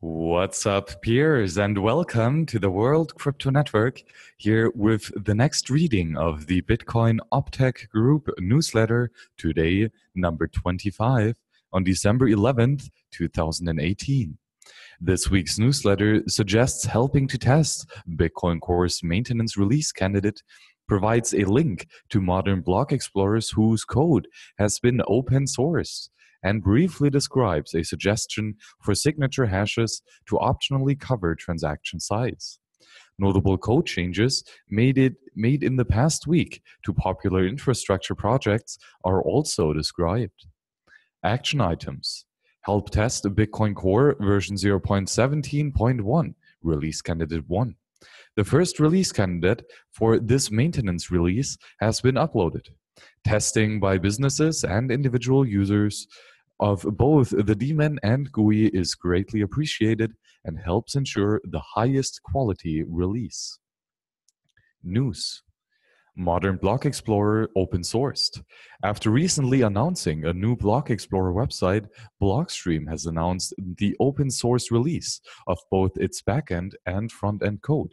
What's up, peers, and welcome to the World Crypto Network here with the next reading of the Bitcoin Optech Group newsletter, today, number 25, on December 11th, 2018. This week's newsletter suggests helping to test Bitcoin Core's maintenance release candidate provides a link to modern block explorers whose code has been open sourced and briefly describes a suggestion for signature hashes to optionally cover transaction size. Notable code changes made, it, made in the past week to popular infrastructure projects are also described. Action items Help test Bitcoin Core version 0.17.1, release candidate 1. The first release candidate for this maintenance release has been uploaded. Testing by businesses and individual users of both the daemon and GUI is greatly appreciated and helps ensure the highest quality release. News Modern Block Explorer open sourced. After recently announcing a new Block Explorer website, Blockstream has announced the open source release of both its backend and front end code.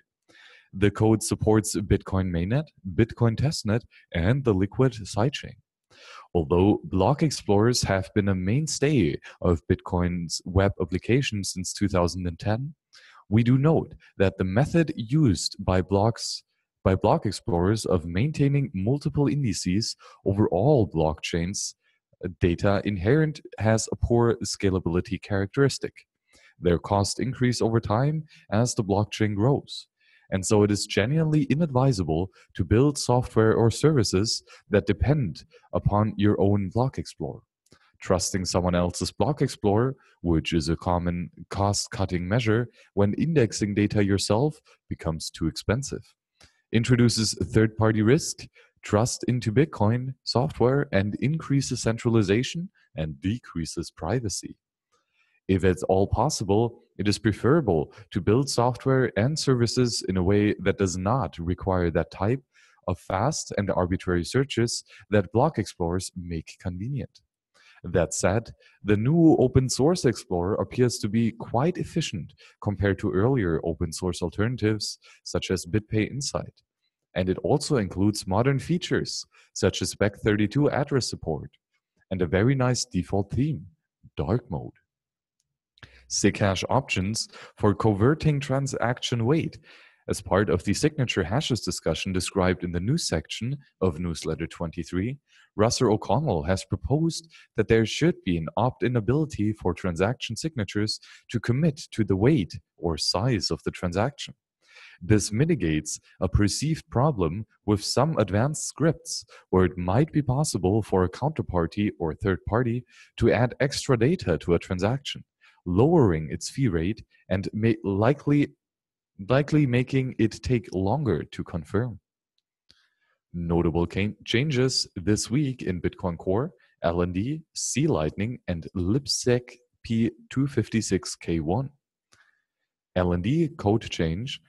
The code supports Bitcoin mainnet, Bitcoin testnet, and the Liquid sidechain. Although block explorers have been a mainstay of Bitcoin's web application since 2010, we do note that the method used by blocks by block explorers of maintaining multiple indices over all blockchains uh, data inherent has a poor scalability characteristic. Their costs increase over time as the blockchain grows. And so it is genuinely inadvisable to build software or services that depend upon your own block explorer. Trusting someone else's block explorer, which is a common cost cutting measure when indexing data yourself, becomes too expensive. Introduces third party risk, trust into Bitcoin software, and increases centralization and decreases privacy. If it's all possible, it is preferable to build software and services in a way that does not require that type of fast and arbitrary searches that block explorers make convenient. That said, the new open source Explorer appears to be quite efficient compared to earlier open source alternatives such as BitPay Insight. And it also includes modern features such as Bech32 address support and a very nice default theme, dark mode. SigHash options for converting transaction weight as part of the signature hashes discussion described in the news section of newsletter 23, Russell O'Connor has proposed that there should be an opt-in ability for transaction signatures to commit to the weight or size of the transaction. This mitigates a perceived problem with some advanced scripts where it might be possible for a counterparty or third party to add extra data to a transaction lowering its fee rate and may likely likely making it take longer to confirm. Notable changes this week in Bitcoin Core, LND, C Lightning, and Lipsec P256K1. LND code change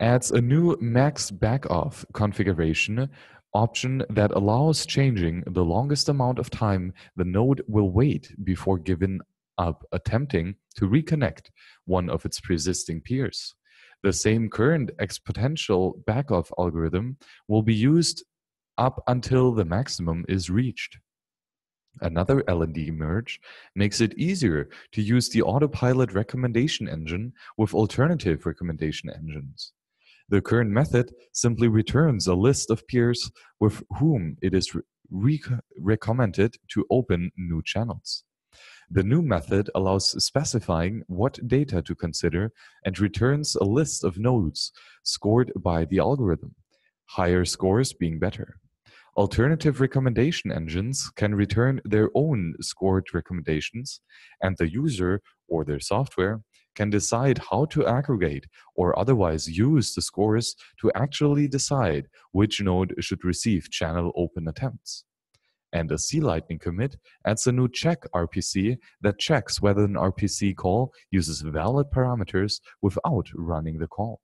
adds a new max backoff configuration option that allows changing the longest amount of time the node will wait before giving up attempting to reconnect one of its pre-existing peers. The same current exponential backoff algorithm will be used up until the maximum is reached. Another LND merge makes it easier to use the autopilot recommendation engine with alternative recommendation engines. The current method simply returns a list of peers with whom it is re recommended to open new channels. The new method allows specifying what data to consider and returns a list of nodes scored by the algorithm, higher scores being better. Alternative recommendation engines can return their own scored recommendations, and the user or their software can decide how to aggregate or otherwise use the scores to actually decide which node should receive channel open attempts and a C Lightning commit adds a new check RPC that checks whether an RPC call uses valid parameters without running the call.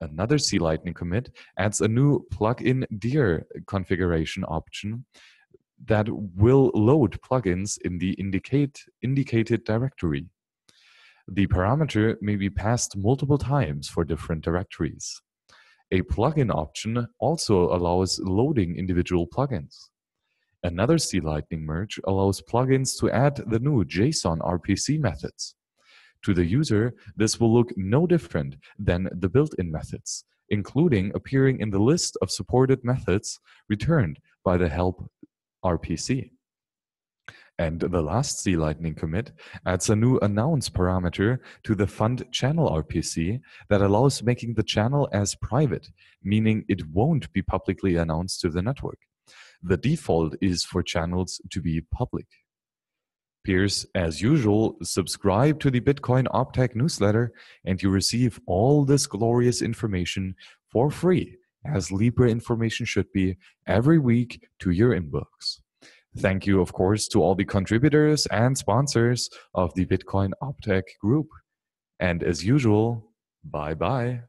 Another C Lightning commit adds a new plugin dir configuration option that will load plugins in the indicate, indicated directory. The parameter may be passed multiple times for different directories. A plugin option also allows loading individual plugins. Another C-Lightning merge allows plugins to add the new JSON RPC methods. To the user, this will look no different than the built-in methods, including appearing in the list of supported methods returned by the help RPC. And the last C-Lightning commit adds a new announce parameter to the fund channel RPC that allows making the channel as private, meaning it won't be publicly announced to the network. The default is for channels to be public. Peers, as usual, subscribe to the Bitcoin Optech newsletter and you receive all this glorious information for free, as Libra information should be, every week to your inbox. Thank you, of course, to all the contributors and sponsors of the Bitcoin Optech group. And as usual, bye bye.